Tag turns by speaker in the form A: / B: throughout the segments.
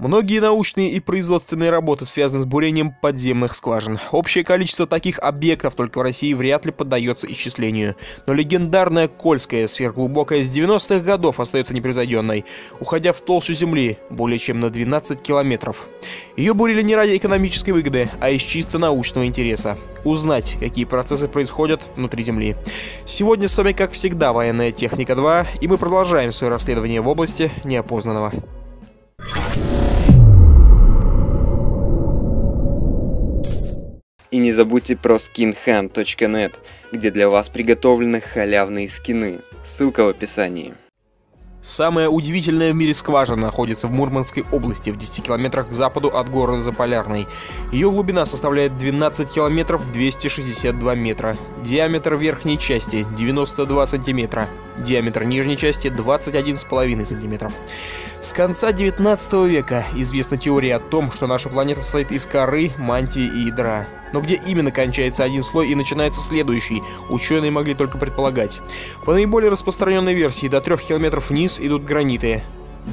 A: Многие научные и производственные работы связаны с бурением подземных скважин. Общее количество таких объектов только в России вряд ли поддается исчислению. Но легендарная Кольская сверхглубокая с 90-х годов остается непревзойденной, уходя в толщу земли более чем на 12 километров. Ее бурили не ради экономической выгоды, а из чисто научного интереса. Узнать, какие процессы происходят внутри Земли. Сегодня с вами, как всегда, военная техника 2, и мы продолжаем свое расследование в области неопознанного.
B: И не забудьте про skinhand.net, где для вас приготовлены халявные скины. Ссылка в описании.
A: Самая удивительная в мире скважина находится в Мурманской области, в 10 километрах к западу от города Заполярный. Ее глубина составляет 12 километров 262 метра. Диаметр верхней части 92 сантиметра. Диаметр нижней части 21,5 сантиметров. С конца 19 века известна теория о том, что наша планета состоит из коры, мантии и ядра. Но где именно кончается один слой и начинается следующий, ученые могли только предполагать. По наиболее распространенной версии, до 3 километров вниз идут граниты,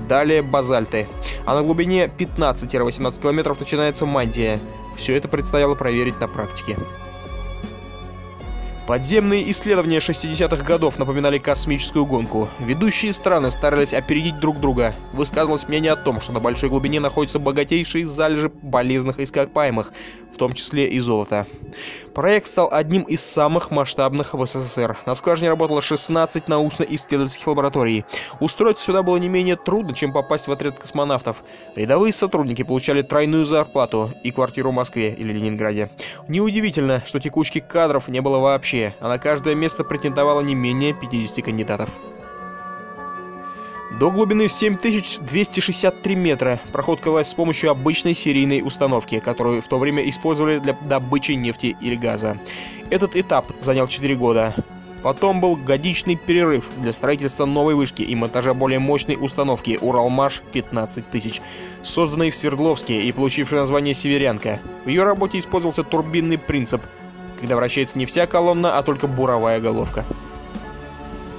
A: Далее базальты. А на глубине 15-18 километров начинается мантия. Все это предстояло проверить на практике. Подземные исследования 60-х годов напоминали космическую гонку. Ведущие страны старались опередить друг друга. Высказывалось мнение о том, что на большой глубине находятся богатейшие залежи полезных ископаемых, в том числе и золота. Проект стал одним из самых масштабных в СССР. На скважине работало 16 научно-исследовательских лабораторий. Устроиться сюда было не менее трудно, чем попасть в отряд космонавтов. Рядовые сотрудники получали тройную зарплату и квартиру в Москве или Ленинграде. Неудивительно, что текучки кадров не было вообще, а на каждое место претендовало не менее 50 кандидатов. До глубины 7263 метра проход велась с помощью обычной серийной установки, которую в то время использовали для добычи нефти или газа. Этот этап занял 4 года. Потом был годичный перерыв для строительства новой вышки и монтажа более мощной установки «Уралмаш-15 созданной в Свердловске и получившей название «Северянка». В ее работе использовался турбинный принцип, когда вращается не вся колонна, а только буровая головка.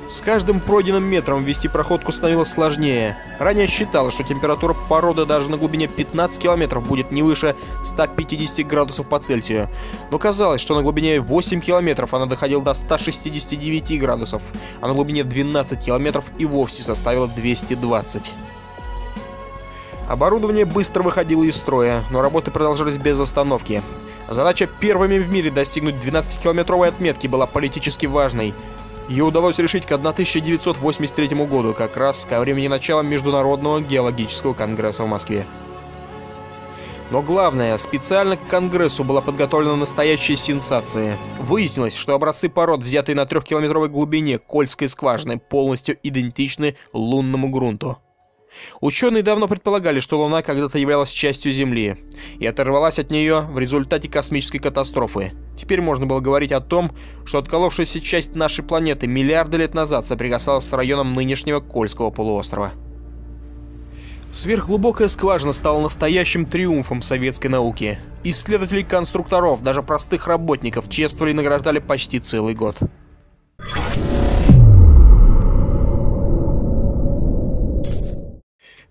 A: С каждым пройденным метром вести проходку становилось сложнее. Ранее считалось, что температура породы даже на глубине 15 километров будет не выше 150 градусов по Цельсию. Но казалось, что на глубине 8 километров она доходила до 169 градусов, а на глубине 12 километров и вовсе составила 220. Оборудование быстро выходило из строя, но работы продолжались без остановки. Задача первыми в мире достигнуть 12-километровой отметки была политически важной – ее удалось решить к 1983 году, как раз ко времени начала Международного геологического конгресса в Москве. Но главное, специально к Конгрессу была подготовлена настоящая сенсация. Выяснилось, что образцы пород, взятые на трехкилометровой глубине Кольской скважины, полностью идентичны лунному грунту. Ученые давно предполагали, что Луна когда-то являлась частью Земли и оторвалась от нее в результате космической катастрофы. Теперь можно было говорить о том, что отколовшаяся часть нашей планеты миллиарды лет назад соприкасалась с районом нынешнего Кольского полуострова. Сверхглубокая скважина стала настоящим триумфом советской науки. Исследователей конструкторов, даже простых работников, чествовали и награждали почти целый год.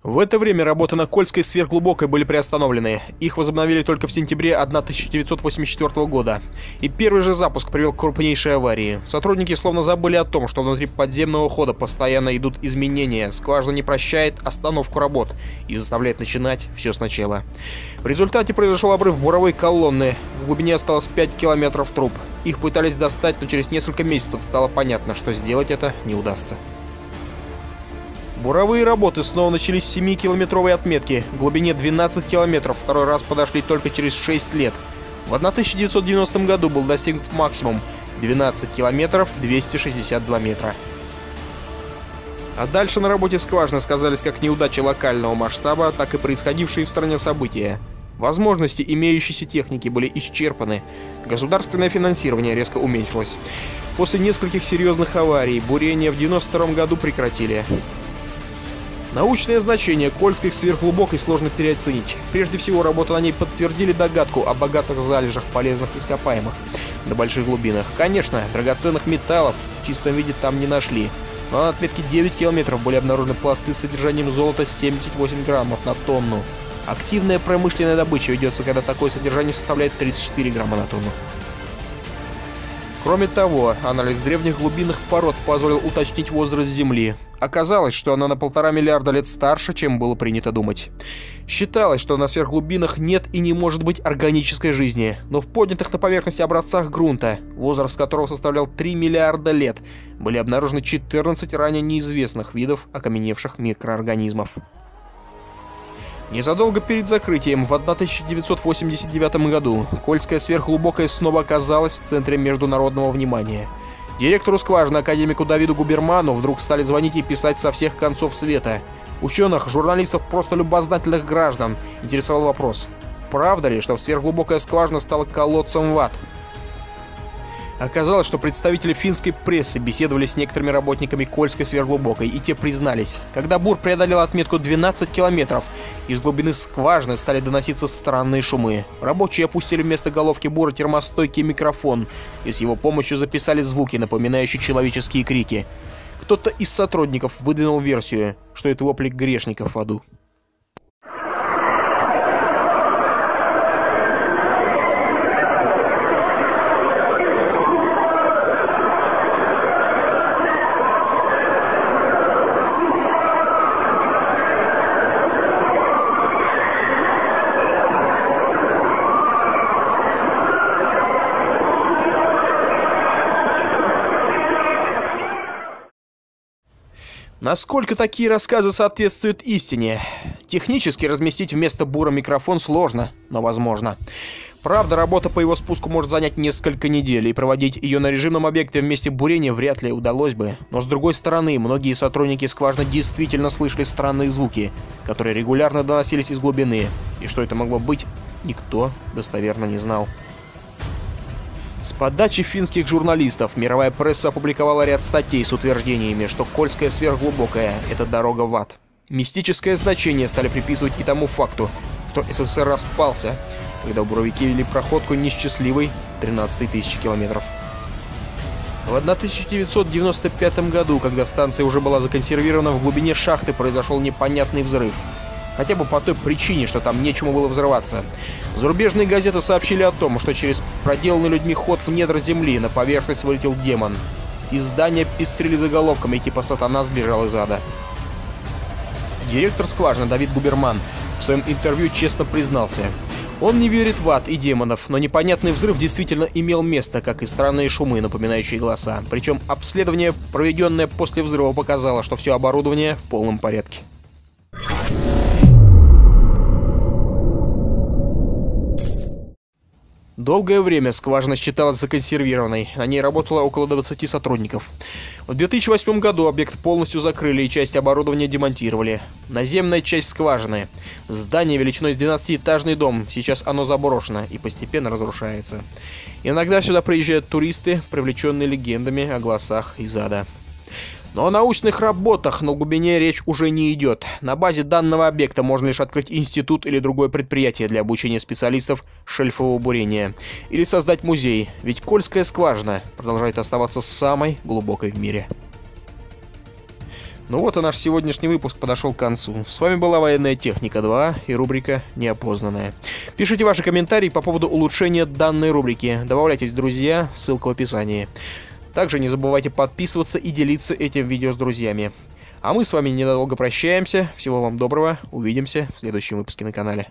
A: В это время работы на Кольской сверхглубокой были приостановлены. Их возобновили только в сентябре 1984 года. И первый же запуск привел к крупнейшей аварии. Сотрудники словно забыли о том, что внутри подземного хода постоянно идут изменения. Скважина не прощает остановку работ и заставляет начинать все сначала. В результате произошел обрыв буровой колонны. В глубине осталось 5 километров труб. Их пытались достать, но через несколько месяцев стало понятно, что сделать это не удастся. Буровые работы снова начались с 7-километровой отметки, в глубине 12 километров, второй раз подошли только через 6 лет. В 1990 году был достигнут максимум 12 километров 262 метра. А дальше на работе скважины сказались как неудачи локального масштаба, так и происходившие в стране события. Возможности имеющейся техники были исчерпаны. Государственное финансирование резко уменьшилось. После нескольких серьезных аварий бурение в 92 году прекратили. Научное значение Кольской сверхглубокой сложно переоценить. Прежде всего, работы на ней подтвердили догадку о богатых залежах полезных ископаемых на больших глубинах. Конечно, драгоценных металлов в чистом виде там не нашли, но на отметке 9 километров были обнаружены пласты с содержанием золота 78 граммов на тонну. Активная промышленная добыча ведется, когда такое содержание составляет 34 грамма на тонну. Кроме того, анализ древних глубинных пород позволил уточнить возраст Земли. Оказалось, что она на полтора миллиарда лет старше, чем было принято думать. Считалось, что на сверхглубинах нет и не может быть органической жизни, но в поднятых на поверхности образцах грунта, возраст которого составлял 3 миллиарда лет, были обнаружены 14 ранее неизвестных видов окаменевших микроорганизмов. Незадолго перед закрытием, в 1989 году, Кольская сверхглубокая снова оказалась в центре международного внимания. Директору скважины академику Давиду Губерману вдруг стали звонить и писать со всех концов света. Ученых, журналистов, просто любознательных граждан интересовал вопрос. Правда ли, что сверхглубокая скважина стала колодцем в ад? Оказалось, что представители финской прессы беседовали с некоторыми работниками Кольской сверхглубокой, и те признались, когда бур преодолел отметку 12 километров, из глубины скважины стали доноситься странные шумы. Рабочие опустили вместо головки бура термостойкий микрофон, и с его помощью записали звуки, напоминающие человеческие крики. Кто-то из сотрудников выдвинул версию, что это вопли грешников в аду. Насколько такие рассказы соответствуют истине? Технически разместить вместо бура микрофон сложно, но возможно. Правда, работа по его спуску может занять несколько недель, и проводить ее на режимном объекте вместе бурения вряд ли удалось бы. Но с другой стороны, многие сотрудники скважины действительно слышали странные звуки, которые регулярно доносились из глубины, и что это могло быть, никто достоверно не знал. С подачи финских журналистов мировая пресса опубликовала ряд статей с утверждениями, что Кольская сверхглубокая – это дорога в ад. Мистическое значение стали приписывать и тому факту, что СССР распался, когда буровики вели проходку несчастливой 13 тысячи километров. В 1995 году, когда станция уже была законсервирована в глубине шахты, произошел непонятный взрыв – Хотя бы по той причине, что там нечему было взрываться. Зарубежные газеты сообщили о том, что через проделанный людьми ход в недра земли на поверхность вылетел демон. Из здания пестрили заголовками типа «Сатана сбежал из ада». Директор скважины Давид Губерман в своем интервью честно признался. Он не верит в ад и демонов, но непонятный взрыв действительно имел место, как и странные шумы, напоминающие голоса. Причем обследование, проведенное после взрыва, показало, что все оборудование в полном порядке. Долгое время скважина считалась законсервированной, на ней работало около 20 сотрудников. В 2008 году объект полностью закрыли и часть оборудования демонтировали. Наземная часть скважины. Здание величиной с 12-этажный дом, сейчас оно заброшено и постепенно разрушается. Иногда сюда приезжают туристы, привлеченные легендами о голосах из ада. Но о научных работах на глубине речь уже не идет. На базе данного объекта можно лишь открыть институт или другое предприятие для обучения специалистов шельфового бурения. Или создать музей, ведь Кольская скважина продолжает оставаться самой глубокой в мире. Ну вот и наш сегодняшний выпуск подошел к концу. С вами была Военная Техника 2 и рубрика «Неопознанная». Пишите ваши комментарии по поводу улучшения данной рубрики. Добавляйтесь, друзья, ссылка в описании. Также не забывайте подписываться и делиться этим видео с друзьями. А мы с вами ненадолго прощаемся. Всего вам доброго. Увидимся в следующем выпуске на канале.